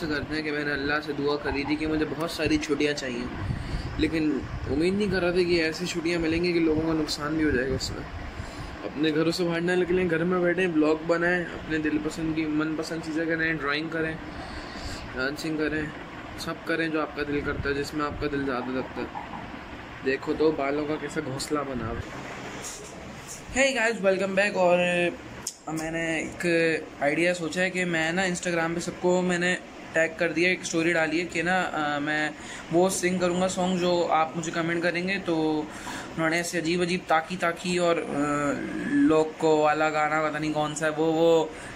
से करते हैं कि मैंने अल्लाह से दुआ करी थी कि मुझे बहुत सारी छुट्टियाँ चाहिए। लेकिन उम्मीद नहीं कर रहा था कि ऐसी छुट्टियाँ मिलेंगी कि लोगों का नुकसान भी हो जाएगा उसमें अपने घरों से बाहर ना निकलें, घर में बैठे ब्लॉग बनाएँ, अपने दिल पसंद की, मनपसंद चीज़ें करें ड्राइंग करें डांसिंग करें, सब करें जो आपका दिल करता है, जिसमें आपका दिल ज़्यादा लगता है। देखो तो बालों का कैसा घोंसला बना हे। गाइस वेलकम बैक और मैंने एक आइडिया सोचा है कि मैं ना इंस्टाग्राम पे सबको मैंने टैग कर दिया एक स्टोरी डाली है कि ना अ, मैं वो सिंग करूँगा सॉन्ग जो आप मुझे कमेंट करेंगे। तो उन्होंने ऐसे अजीब अजीब ताकी ताकी और लोग को वाला गाना पता नहीं कौन सा है वो वो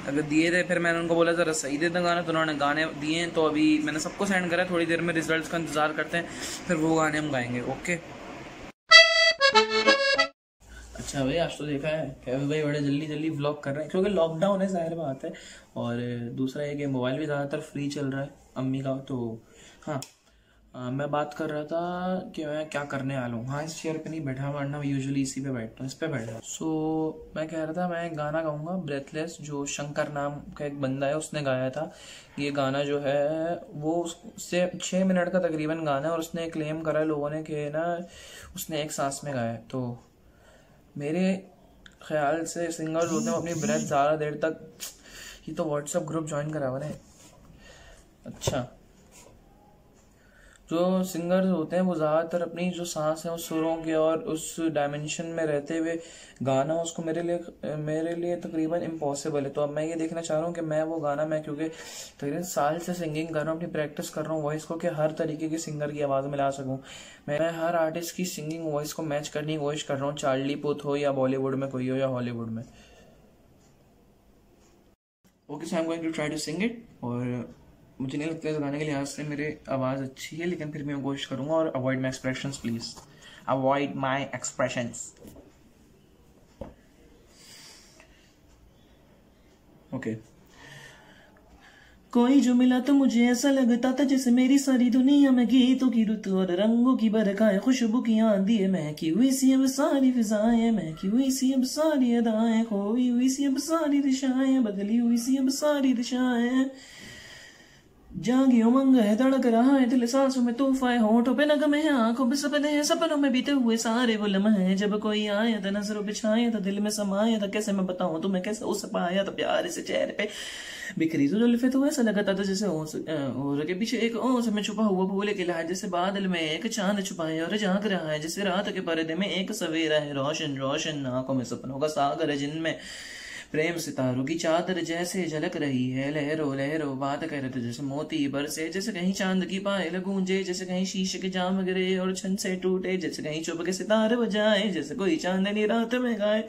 अगर दिए थे फिर मैंने उनको बोला ज़रा सही दे दो गाना। तो उन्होंने गाने दिए हैं तो अभी मैंने सबको सेंड करा थोड़ी देर में रिज़ल्ट का इंतज़ार करते हैं फिर वो गाने हम गाएँगे ओके अच्छा भाई आज तो देखा है। कैफ़े भाई बड़े जल्दी जल्दी व्लॉग कर रहे हैं क्योंकि लॉकडाउन है ज़ाहिर बात है। और दूसरा है कि मोबाइल भी ज़्यादातर फ्री चल रहा है अम्मी का तो हाँ। आ, मैं बात कर रहा था कि मैं क्या करने वाला हूँ। हाँ इस चेयर पे नहीं बैठा वरना मैं यूजुअली इसी पे बैठता हूँ इस पे बैठा सो so, मैं कह रहा था मैं गाना गाऊँगा ब्रेथलेस जो शंकर नाम का एक बंदा है उसने गाया था। ये गाना जो है वो उससे छः मिनट का तकरीबन गाना है और उसने क्लेम करा लोगों ने कि ना उसने एक सांस में गाया तो मेरे ख्याल से सिंगर होते हैं अपनी ब्रेथ ज़्यादा देर तक, ये तो व्हाट्सअप ग्रुप ज्वाइन करा हैं अच्छा। जो सिंगर्स होते हैं, वो ज़्यादातर अपनी जो सांस है, उस सुरों के और उस डायमेंशन में रहते हुए गाना उसको मेरे लिए मेरे लिए तकरीबन इम्पॉसिबल है। तो अब मैं ये देखना चाह रहा हूँ कि मैं वो गाना, मैं क्योंकि तकरीबन साल से सिंगिंग कर रहा हूँ, अपनी प्रैक्टिस कर रहा हूँ वॉइस को कि हर तरीके की सिंगर की आवाज़ में ला सकूँ। मैं हर आर्टिस्ट की सिंगिंग वॉइस को मैच करने की कोशिश कर रहा हूँ, चार्ली पुथ हो या बॉलीवुड में कोई हो या हॉलीवुड में। Okay so I am going to try to sing it और मुझे नहीं लगता इस गाने के लिहाज से मेरी आवाज़ अच्छी है, लेकिन फिर मैं कोशिश करूँगा और avoid my expressions please avoid my expressions okay कोई जो मिला तो मुझे ऐसा लगता था जैसे मेरी सारी दुनिया में गीतों की रुत और रंगों की बरकाएँ खुशबू की आंधी है महकी हुई सी अब सारी फिजाएँ महकी हुई सी अब सारी अदाएँ, खोई हुई सी अब सारी दिशाएँ, बदली हुई सी अब सारी दिशाएँ। जागी उमंग है, धड़क रहा है, दिल सांसों में तूफा है, होठों पे नगम है, आँखों पे सपने हैं, सपनों में बीते हुए सारे वो लम्हे हैं। जब कोई आया था, नज़रों पे छाया था, दिल में समाया था, कैसे मैं बताऊँ तुम्हें, कैसे उसे पाया था प्यारे से चेहरे पे? बिखरी तो जुल्फे तो ऐसा लगता था जैसे और के पीछे एक ओस में छुपा हुआ भूले के लहा जैसे बादल में एक चाँद छुपाए और झाँक रहा है, जैसे रात के पर्दे में एक सवेरा है, रोशन रोशन, आँखों में सपनों का सागर है, जिनमें प्रेम सितारों की चादर जैसे झलक रही है। लहरों लहरों, बात करे तो जैसे मोती बरसे, जैसे कहीं चाँद की पायल गूंजे जैसे कहीं शीशे के जाम गिरे और छन से टूटे, जैसे कहीं चुप के सितारे बजाए, जैसे कोई चांदनी रात में गाए,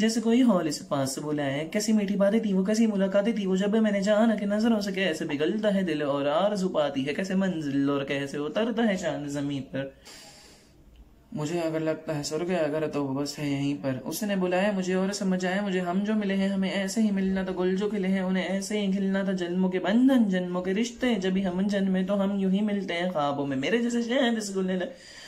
जैसे कोई हॉल से पास बुलाए। कैसी मीठी बातें थी वो कैसी मुलाकातें थी वो जब मैंने जाना कि नज़रों से कैसे बिगलता है दिल और आरज़ू पाती है, कैसे मंजिल और कैसे उतरता है चाँद ज़मीन पर। मुझे अगर लगता है, स्वर्ग अगर तो वो बस है यहीं पर। उसने बुलाया, मुझे और समझ आया, मुझे हम जो मिले हैं, हमें ऐसे ही मिलना था, गुल जो खिले हैं, उन्हें ऐसे ही खिलना था, जन्मों के बंधन, जन्मों के रिश्ते, जब भी हम जन्मे तो हम यूँ ही मिलते हैं ख्वाबों में। मेरे जैसे शहर इस गुलने लगे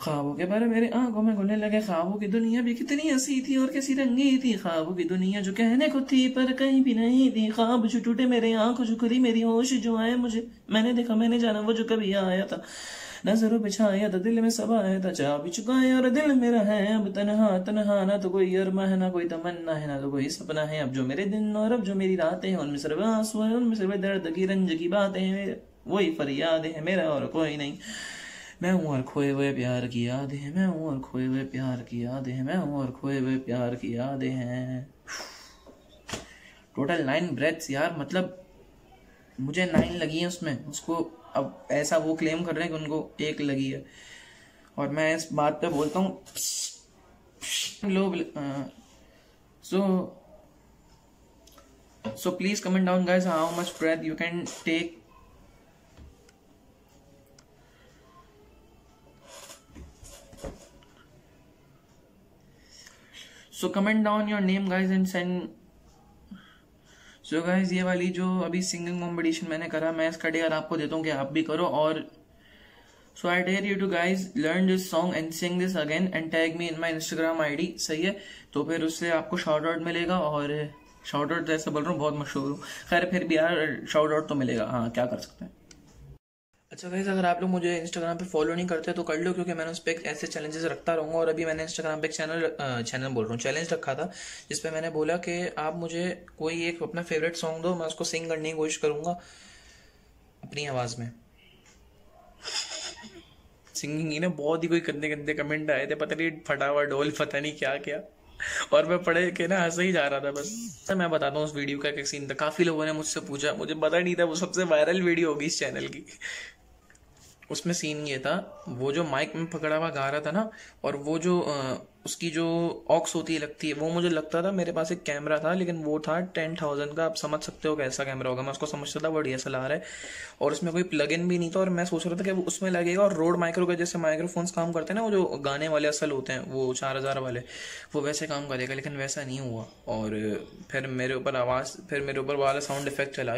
ख्वाबों के बारे मेरे आँखों में गुलने लगे, ख्वाबों की दुनिया भी कितनी हँसी थी और कैसी रंगी थी। ख्वाबों की दुनिया जो कहने को थी, पर कहीं भी नहीं थी। ख्वाब जो टूटे, मेरे आँखों जो खुली, मेरी होश जो आए मुझे। मैंने देखा, मैंने जाना, वो जो कभी आया था। नज़रों पे छाया था दिल में सब आया था चाह भी चुका है और दिल मेरा है, अब तनहा तनहा, ना तो कोई अरमा है, ना कोई तमन्ना है, ना तो कोई सपना है, अब जो मेरे दिन और अब जो मेरी रातें हैं उनमें सिर्फ़ आँसू है, उनमें सिर्फ़ दर्द की रंज की बातें हैं, वही फरियाद है, मेरा और कोई नहीं। मैं हूँ और खोए हुए प्यार की यादें हैं, मैं हूँ और खोए हुए प्यार की यादें हैं, मैं हूँ और खोए हुए प्यार की यादें हैं। टोटल नाइन ब्रेथ्स यार मतलब मुझे नाइन लगी है उसमें, उसको अब ऐसा वो क्लेम कर रहे हैं कि उनको एक लगी है। और मैं इस बात पे बोलता हूँ so so please comment down guys how much breath you can take so comment down your name guys and send so so guys ये वाली जो अभी सिंगिंग कॉम्पिटिशन मैंने करा, मैं इसका डेयर आपको देता हूँ कि आप भी करो और so I dare you to guys learn this song and sing this again and tag me in my Instagram ID सही है? तो फिर उससे आपको शॉर्ट आउट मिलेगा और शॉर्ट आउट जैसे बोल रहा हूँ, बहुत मशहूर हूँ। खैर, फिर भी यार शॉर्ट आउट तो मिलेगा। हाँ क्या कर सकते हैं? अच्छा गाइज़ अगर आप लोग मुझे इंस्टाग्राम पे फॉलो नहीं करते तो कर लो, क्योंकि मैंने उस पर ऐसे चैलेंजेस रखता रहूँगा और अभी मैंने इंस्टाग्राम पे एक चैनल चैनल बोल रहा हूँ चैलेंज रखा था, जिसपे मैंने बोला कि आप मुझे कोई एक अपना फेवरेट सॉन्ग दो, मैं उसको सिंग करने की कोशिश करूँगा अपनी आवाज़ में। सिंगिंग ही ना, बहुत ही कोई गंदे गंदे कमेंट आए थे, पता नहीं फटा हुआ डोल पता नहीं क्या क्या। और मैं पढ़े के ना, हंस ही जा रहा था बस। तो मैं बताता हूँ उस वीडियो का एक सीन था, काफ़ी लोगों ने मुझसे पूछा, मुझे पता नहीं था वो सबसे वायरल वीडियो होगी इस चैनल की। उसमें सीन ये था, वो जो माइक में पकड़ा हुआ गा रहा था ना, और वो जो उसकी जो ऑक्स होती है, लगती है, वो मुझे लगता था मेरे पास एक कैमरा था, लेकिन वो था टेन थाउज़ेंड का, आप समझ सकते हो कैसा कैमरा होगा, मैं उसको समझता था वो डी एस एल आर है, और उसमें कोई प्लग इन भी नहीं था, और मैं सोच रहा था कि वो उसमें लगेगा, और रोड माइक्रो के जैसे माइक्रोफोन्स काम करते हैं ना, वो जो गाने वाले असल होते हैं, वो चार हज़ार वाले, वो वैसे काम करेगा लेकिन वैसा नहीं हुआ, और फिर मेरे ऊपर आवाज़, फिर मेरे ऊपर वाला साउंड इफ़ेक्ट चला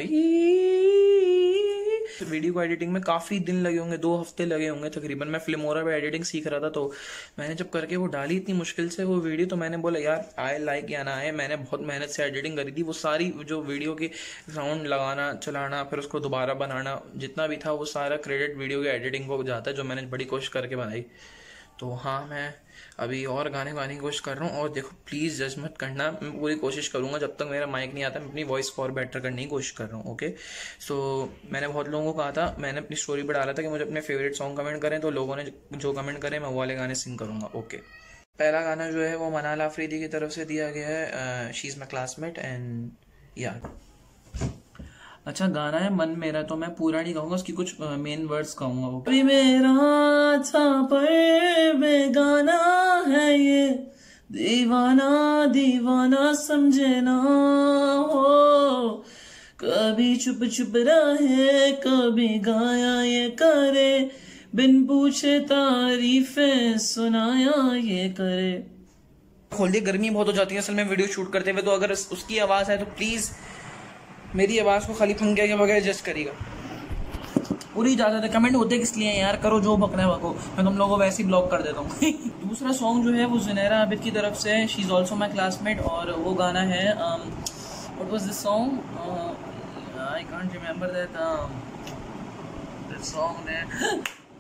वीडियो को एडिटिंग में काफ़ी दिन लगे होंगे, दो हफ़्ते लगे होंगे तकरीबन। मैं फिल्मोरा पे एडिटिंग सीख रहा था तो मैंने जब करके वो डाली इतनी मुश्किल से वो वीडियो तो मैंने बोला, यार, आए, लाइक या ना आए। मैंने बहुत मेहनत से एडिटिंग करी थी। वो सारी जो वीडियो के साउंड लगाना, चलाना, फिर उसको दोबारा बनाना, जितना भी था, वो सारा क्रेडिट वीडियो की एडिटिंग को जाता है, जो मैंने बड़ी कोशिश करके बनाई। तो हाँ मैं अभी और गाने गाने की कोशिश कर रहा हूँ और देखो प्लीज़ जज मत करना। मैं पूरी कोशिश करूँगा, जब तक मेरा माइक नहीं आता, मैं अपनी वॉइस और बेटर करने की कोशिश कर रहा हूँ ओके सो मैंने बहुत लोगों को कहा था, मैंने अपनी स्टोरी पर डाला था कि मुझे अपने फेवरेट सॉन्ग कमेंट करें तो लोगों ने जो कमेंट करें, मैं वो वाले गाने सिंग करूँगा ओके पहला गाना जो है, वो मनाल आफरीदी की तरफ़ से दिया गया है she is my classmate and yeah अच्छा गाना है मन मेरा तो मैं पूरा नहीं कहूँगा उसकी कुछ मेन वर्ड्स कहूँगा वो मेरा था पर बेगाना है ये। दीवाना दीवाना, समझे ना हो। कभी चुप चुप रहे, कभी गाया ये करे। बिन पूछे तारीफें सुनाया ये करे। खोल दी गर्मी बहुत हो जाती है, असल में वीडियो शूट करते हुए। तो अगर उसकी आवाज़ है तो प्लीज़ मेरी आवाज़ को खाली पंखे के बगैर एडजस्ट करेगा पूरी इजाज़त है। कमेंट होते किस लिए यार? करो जो बकना बको मैं तुम लोगों को वैसे ही ब्लॉक कर देता हूँ। दूसरा सॉन्ग जो है वो जुनैरा आबिद की तरफ़ से she is also my classmate और वो गाना है what was this song I can't remember that song है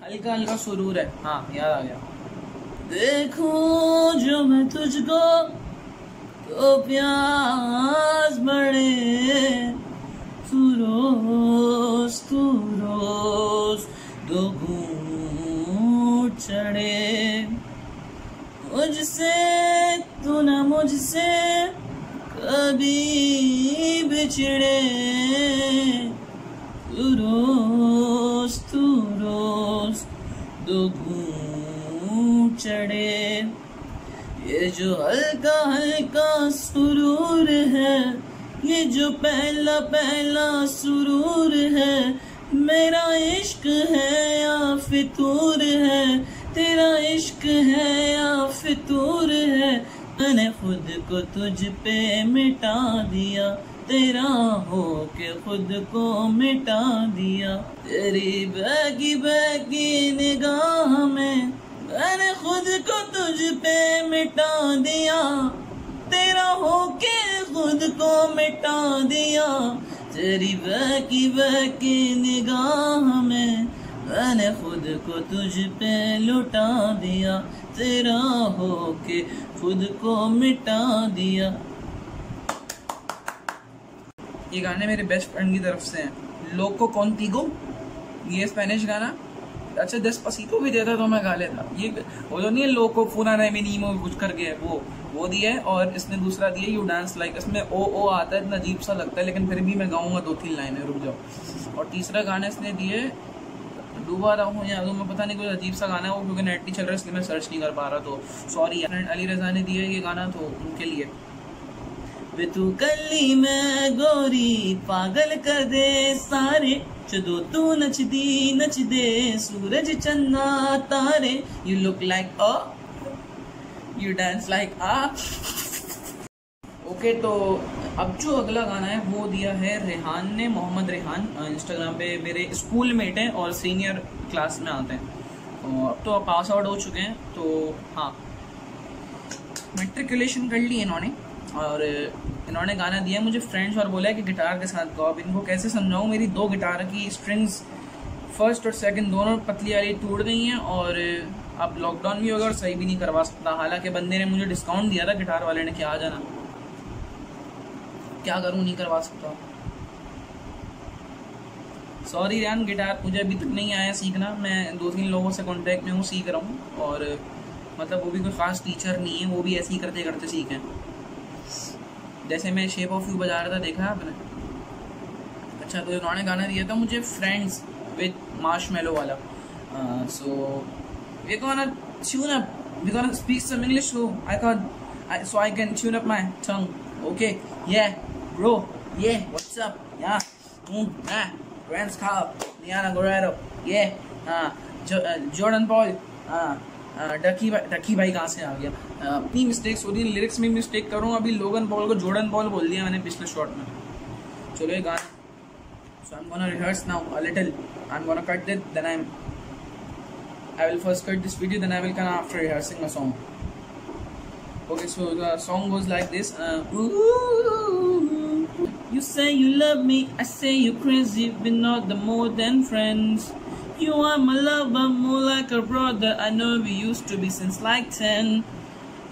हल्का हल्का सुरूर है। हाँ याद आ गया। देखो जो मैं तुझको तो प्यास बढ़े तू रोज तू रोज दो चढ़े। मुझसे, तू न मुझसे कभी बिछड़े तू रोज तू रोज दो चढ़े। ये जो हल्का हल्का सुरूर है ये जो पहला पहला सुरूर है, मेरा इश्क है या फितूर है? तेरा इश्क है या फितूर है? मैंने खुद को तुझ पे मिटा दिया, तेरा हो के खुद को मिटा दिया। तेरी बैगी बैगी निगाह में मैंने खुद को तुझ पे मिटा दिया, तेरा होके खुद को मिटा दिया। तेरी बहकी बहकी निगाह में मैंने खुद को तुझ पे लुटा दिया। तेरा होके खुद को मिटा दिया। ये गाने मेरे बेस्ट फ्रेंड की तरफ़ से हैं। लोको कौन तीगो ये स्पेनिश गाना। अच्छा दस पसीतो भी देता तो मैं गा लेता। ये वो जो नहीं है लोको पूरा नहीं नीमो कुछ करके वो। वो दिया है और इसने दूसरा दिया यू डांस लाइक इसमें ओ ओ आता है, इतना अजीब सा लगता है, लेकिन फिर भी मैं गाऊँगा दो तीन लाइनें, रुक जाओ। और तीसरा गाना इसने दिए डूबा रहा हूँ या मैं पता नहीं, कोई अजीब सा गाना है वो, क्योंकि नेट नहीं चल रहा है इसलिए मैं सर्च नहीं कर पा रहा तो सॉरी फ्रेंड अली रजा ने दिया ये गाना तो उनके लिए। वे तू कली में गोरी, पागल कर दे सारे। चलो तू नच दी, नच दे, सूरज चन्ना तारे। You look like a you dance like a okay तो अब जो अगला गाना है, वो दिया है रेहान ने, मोहम्मद रेहान इंस्टाग्राम पे मेरे स्कूल मेट हैं और सीनियर क्लास में आते हैं। अब तो पास आउट हो चुके हैं तो हाँ। मेट्रिकुलेशन कर ली इन्होंने और इन्होंने गाना दिया। मुझे फ्रेंड्स और बोला कि गिटार के साथ गाओ। अब इनको कैसे समझाऊँ? मेरी दो गिटार की स्ट्रिंग्स फ़र्स्ट और सेकंड दोनों पतली वाली टूट गई हैं और अब लॉकडाउन भी होगा और सही भी नहीं करवा सकता, हालाँकि बंदे ने मुझे डिस्काउंट दिया था गिटार वाले ने, क्या आ जाना? क्या करूँ, नहीं करवा सकता। सॉरी रैन गिटार मुझे अभी तक नहीं आया सीखना। मैं दो तीन लोगों से कांटेक्ट में हूँ, सीख रहा हूँ, और मतलब वो भी कोई ख़ास टीचर नहीं है, वो भी ऐसे ही करते करते सीखें। जैसे मैं शेप ऑफ़ यू बजा रहा था, देखा आपने? अच्छा तो उन्होंने गाना दिया था मुझे फ्रेंड्स विद मार्श वाला। So we gonna tune up we're gonna speak some English so I can I, so I can tune up my tongue okay yeah bro yeah what's up yeah mm, ah Grant Carl Liana Guerrero yeah uh, jo, uh, Jordan Paul uh, Ducky भाई Ducky भाई कहाँ से आ गया अपनी mistakes हो रही है lyrics में मिस्टेक करूँ अभी लोगन पॉल को जोर्डन पॉल बोल दिया मैंने पिछले शॉट में चलो ये गाना so I'm gonna rehearse now a little I'm gonna cut it then I'm I will first cut this video then I will come after rehearsing my song okay so the song goes like this uh, you say you love me I say you crazy we're not the more than friends you are my lover, more like a brother. I know we used to be since like 10.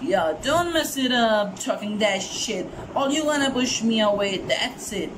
Yeah, don't mess it up, talking that shit. All you wanna push me away, that's it.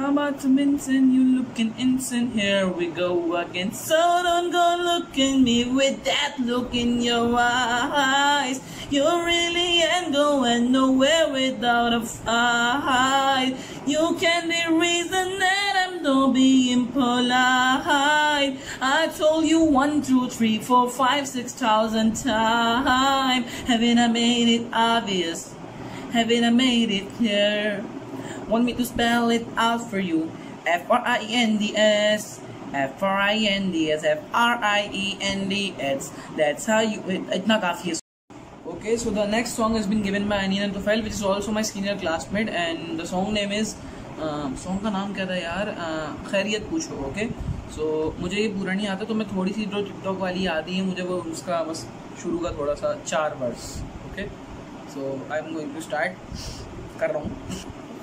How about Vincent? You looking innocent? Here we go again. So don't go look at me with that look in your eyes. You really ain't going nowhere without a fight. You can be reason that I'm not being polite. I told you one, two, three, four, five, six thousand times. Haven't I made it obvious? Haven't I made it clear? Want me to spell it out for you? F-R-I-E-N-D-S. F-R-I-E-N-D-S. F R I E N D S. That's how you. इतना काफ़ी है. Okay, so the next song has been given by Anina Tufail, which is also my senior classmate, and the song name is uh, का नाम क्या था यार uh, खैरियत पूछो सो so, मुझे ये पूरा नहीं आता तो मैं थोड़ी सी जो टिकटॉक वाली आती है मुझे वो उसका बस शुरू का थोड़ा सा चार verse okay so I am going to start कर रहा हूँ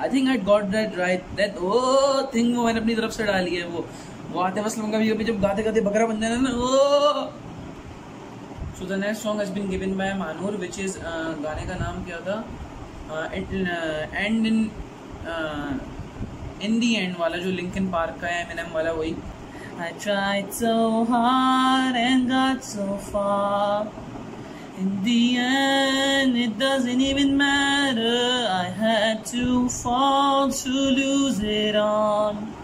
I think I got that right that O thing वो मैंने अपनी तरफ़ से डाली है वो। वो आते वसलम का भी अभी जब गाते गाते बकरा बन जाना ना, ओ। So the next song has been given by Manur which is गाने का नाम क्या था? And in in the end वाला जो लिंकन पार्क का है एम वाला वही। I tried so hard and got so far. In the end, it doesn't even matter. I had to fall to lose it on.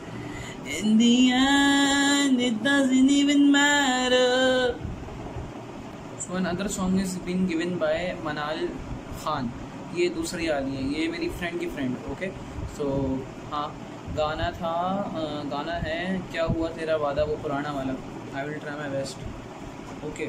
In the end, it doesn't even matter. So another song is being given by Manal Khan. ये दूसरी वाली है ये मेरी friend की friend okay so हाँ गाना था गाना है क्या हुआ तेरा वादा वो पुराना वाला I will try my best okay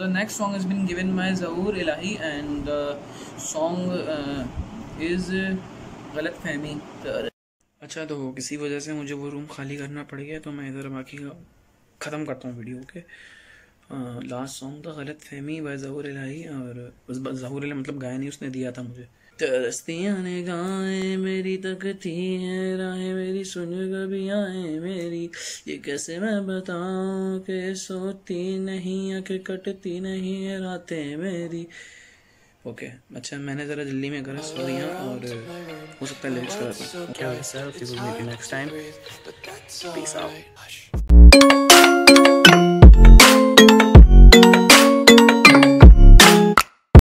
The next song has been given by Zahoor Ilahi and the song uh, is गलत फहमी अच्छा तो किसी वजह से मुझे वो रूम खाली करना पड़ गया तो मैं इधर बाकी ख़त्म करता हूँ वीडियो के लास्ट सॉन्ग था, गलत फहमी बाय जहूर इलाही और जहूर इलाही मतलब गाया नहीं, उसने दिया था मुझे। तरसतियाँ निगाहें मेरी तकती है, राहें मेरी सुन, कभी आए मेरी। ये कैसे मैं बताऊँ कि सोती नहीं या कटती नहीं है, रातें मेरी। ओके अच्छा मैंने ज़रा जल्दी में करा सॉरी और हो सकता है लिरिक्स गलत हो। क्या वैसा people make next time peace out